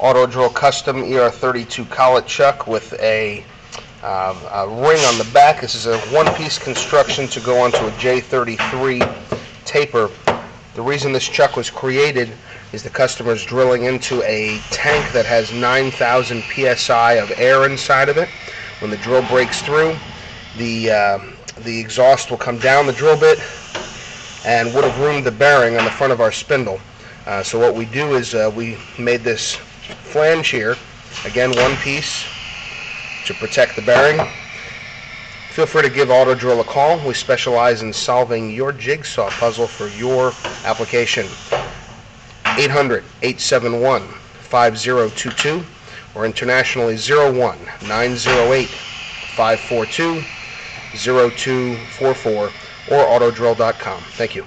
Auto Drill Custom ER32 collet chuck with a, um, a ring on the back. This is a one-piece construction to go onto a J33 taper. The reason this chuck was created is the customer's drilling into a tank that has 9,000 psi of air inside of it. When the drill breaks through, the uh, the exhaust will come down the drill bit and would have ruined the bearing on the front of our spindle. Uh, so what we do is uh, we made this flange here, again one piece to protect the bearing. Feel free to give Auto Drill a call. We specialize in solving your jigsaw puzzle for your application. 800-871-5022 or internationally 01-908-542-0244 or autodrill.com. Thank you.